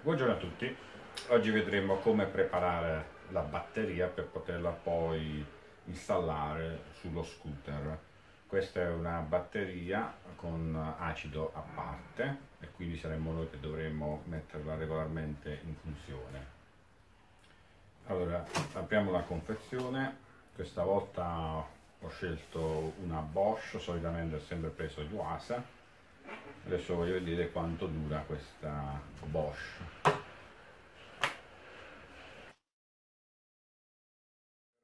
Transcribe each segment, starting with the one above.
Buongiorno a tutti, oggi vedremo come preparare la batteria per poterla poi installare sullo scooter. Questa è una batteria con acido a parte e quindi saremo noi che dovremo metterla regolarmente in funzione. Allora, apriamo la confezione, questa volta ho scelto una Bosch, solitamente ho sempre preso Yuasa adesso voglio vedere quanto dura questa Bosch.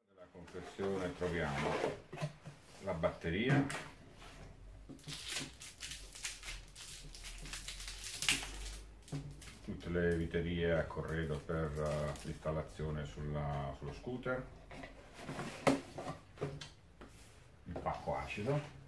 Nella confezione troviamo la batteria. Tutte le viterie a corredo per uh, l'installazione sullo scooter. Il pacco acido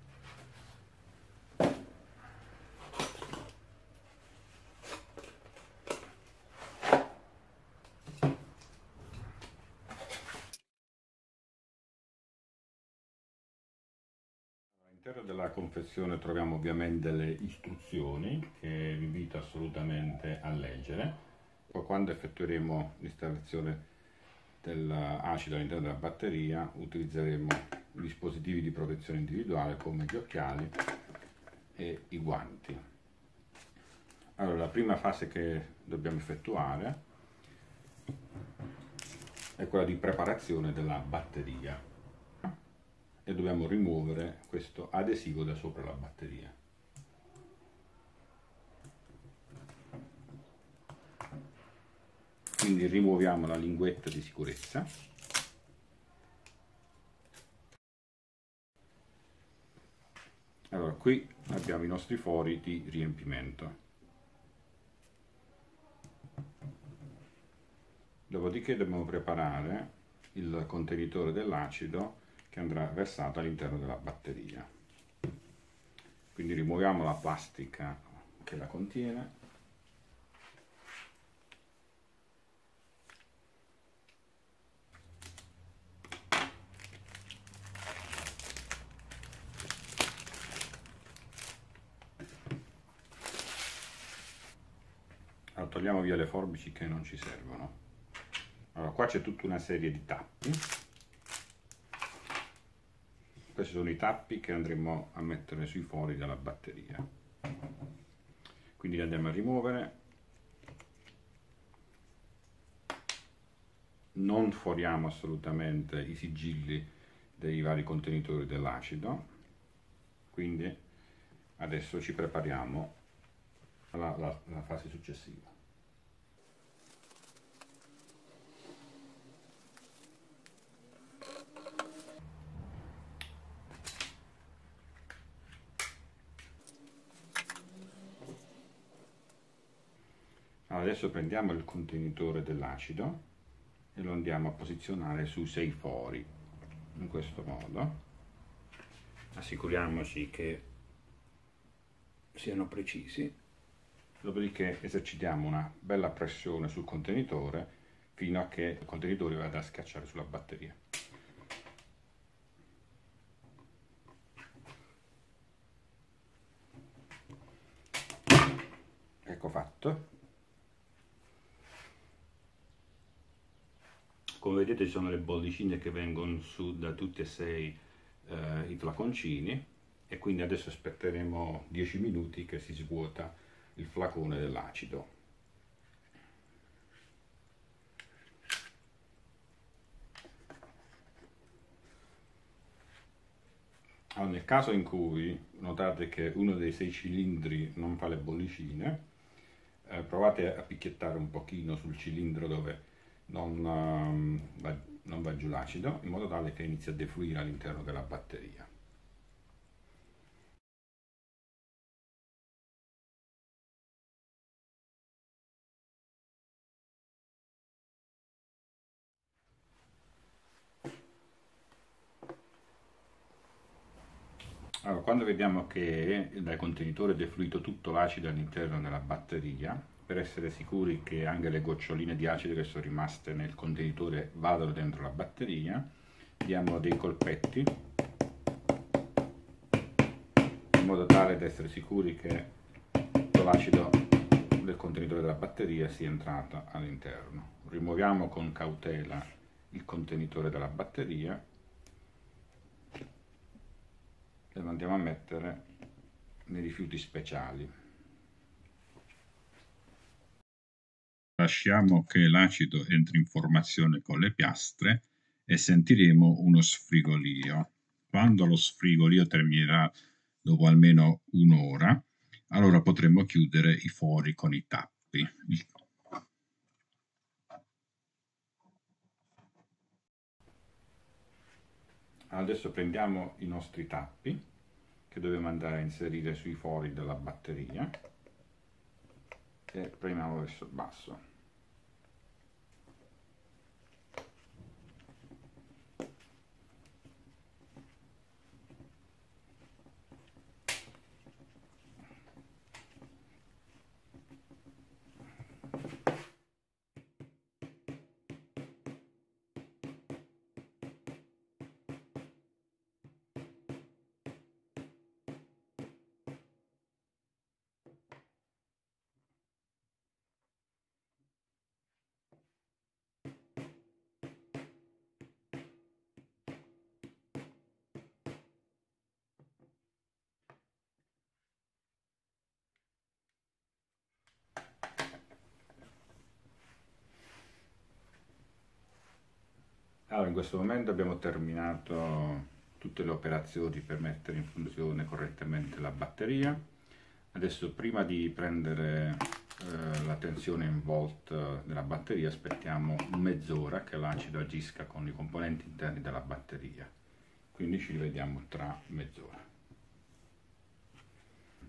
All'interno della confezione troviamo ovviamente le istruzioni che vi invito assolutamente a leggere. Poi quando effettueremo l'installazione dell'acido all'interno della batteria utilizzeremo dispositivi di protezione individuale come gli occhiali e i guanti. Allora, la prima fase che dobbiamo effettuare è quella di preparazione della batteria e dobbiamo rimuovere questo adesivo da sopra la batteria. Quindi rimuoviamo la linguetta di sicurezza. Allora, qui abbiamo i nostri fori di riempimento. Dopodiché dobbiamo preparare il contenitore dell'acido che andrà versato all'interno della batteria. Quindi rimuoviamo la plastica che la contiene. Allora, togliamo via le forbici che non ci servono. Allora, qua c'è tutta una serie di tappi questi sono i tappi che andremo a mettere sui fori della batteria. Quindi li andiamo a rimuovere. Non foriamo assolutamente i sigilli dei vari contenitori dell'acido. Quindi adesso ci prepariamo alla, alla, alla fase successiva adesso prendiamo il contenitore dell'acido e lo andiamo a posizionare su sei fori in questo modo. Assicuriamoci che siano precisi. Dopodiché esercitiamo una bella pressione sul contenitore fino a che il contenitore vada a schiacciare sulla batteria. Ecco fatto come vedete ci sono le bollicine che vengono su da tutti e sei eh, i flaconcini e quindi adesso aspetteremo 10 minuti che si svuota il flacone dell'acido. Allora, nel caso in cui notate che uno dei sei cilindri non fa le bollicine eh, provate a picchiettare un pochino sul cilindro dove non, um, va, non va giù l'acido in modo tale che inizia a defluire all'interno della batteria. Allora, quando vediamo che dal contenitore è defluito tutto l'acido all'interno della batteria, per essere sicuri che anche le goccioline di acido che sono rimaste nel contenitore vadano dentro la batteria diamo dei colpetti in modo tale da essere sicuri che l'acido del contenitore della batteria sia entrata all'interno. Rimuoviamo con cautela il contenitore della batteria e lo andiamo a mettere nei rifiuti speciali. Lasciamo che l'acido entri in formazione con le piastre e sentiremo uno sfrigolio. Quando lo sfrigolio terminerà dopo almeno un'ora, allora potremo chiudere i fori con i tappi. Adesso prendiamo i nostri tappi che dobbiamo andare a inserire sui fori della batteria e premiamo verso il basso. Allora, in questo momento abbiamo terminato tutte le operazioni per mettere in funzione correttamente la batteria. Adesso prima di prendere eh, la tensione in volt della batteria aspettiamo mezz'ora che l'acido agisca con i componenti interni della batteria. Quindi ci rivediamo tra mezz'ora.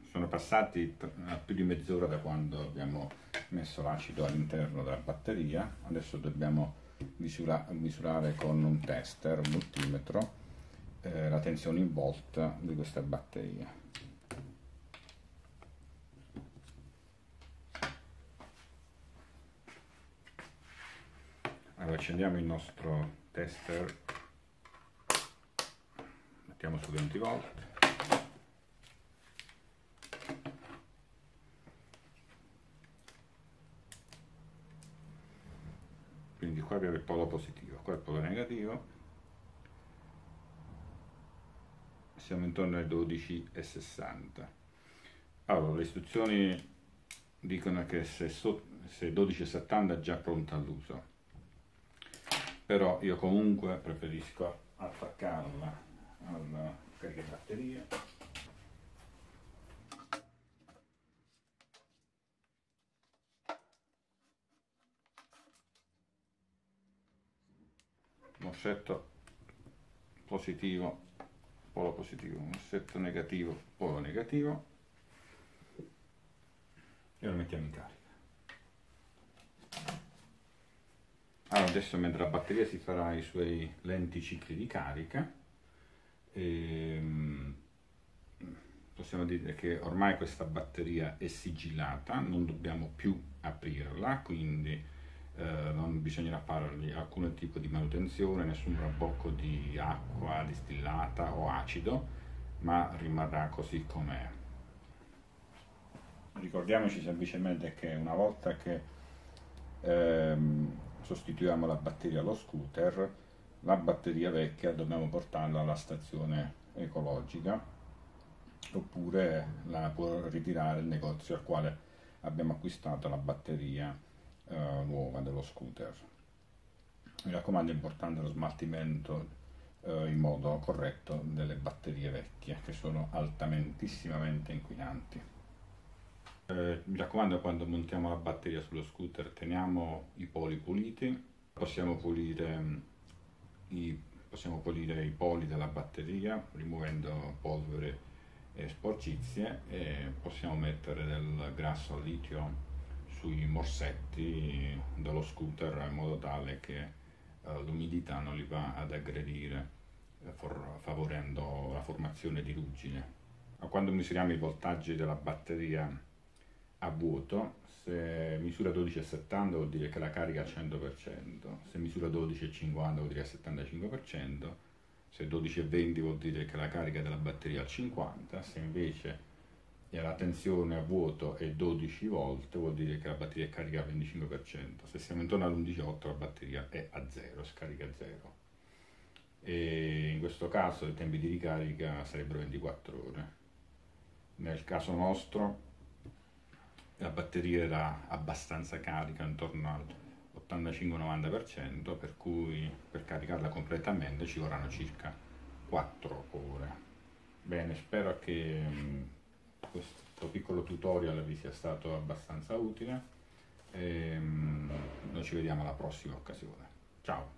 Sono passati più di mezz'ora da quando abbiamo messo l'acido all'interno della batteria, adesso dobbiamo misura, misurare con un tester, un multimetro, eh, la tensione in volt di questa batteria. Allora accendiamo il nostro tester, mettiamo su 20 volt. quindi qua abbiamo il polo positivo, qua il polo negativo, siamo intorno ai 12,60. Allora, le istruzioni dicono che se, so, se 12,70 è già pronta all'uso, però io comunque preferisco attaccarla al caricabatteria morsetto positivo polo positivo morsetto negativo polo negativo e lo mettiamo in carica. Allora adesso mentre la batteria si farà i suoi lenti cicli di carica ehm, possiamo dire che ormai questa batteria è sigillata non dobbiamo più aprirla quindi eh, non bisognerà fargli alcun tipo di manutenzione, nessun rabocco di acqua distillata o acido, ma rimarrà così com'è. Ricordiamoci semplicemente che una volta che ehm, sostituiamo la batteria allo scooter, la batteria vecchia dobbiamo portarla alla stazione ecologica oppure la può ritirare il negozio al quale abbiamo acquistato la batteria uh, nuova dello scooter. Mi raccomando è importante lo smaltimento uh, in modo corretto delle batterie vecchie che sono altamentissimamente inquinanti. Eh, mi raccomando quando montiamo la batteria sullo scooter teniamo i poli puliti, possiamo pulire mm, i, possiamo pulire i poli della batteria rimuovendo polvere e sporcizie e possiamo mettere del grasso al litio sui morsetti dello scooter in modo tale che uh, l'umidità non li va ad aggredire eh, for- favorendo la formazione di ruggine. Quando misuriamo i voltaggi della batteria a vuoto, se misura 12,70 vuol dire che la carica al 100%, se misura 12,50 vuol dire al 75%, se 12,20 vuol dire che la carica della batteria al 50%, se invece e la tensione a vuoto è 12 volt, vuol dire che la batteria è carica al 25%. Se siamo intorno all'11.8 la batteria è a zero, scarica a zero. E in questo caso i tempi di ricarica sarebbero 24 ore. Nel caso nostro la batteria era abbastanza carica, intorno al 85-90%, per cui per caricarla completamente ci vorranno circa 4 ore. Bene, spero che questo piccolo tutorial vi sia stato abbastanza utile e mm, noi ci vediamo alla prossima occasione. Ciao!